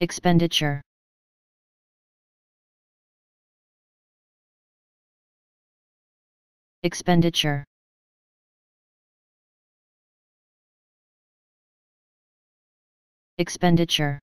expenditure. Expenditure. Expenditure.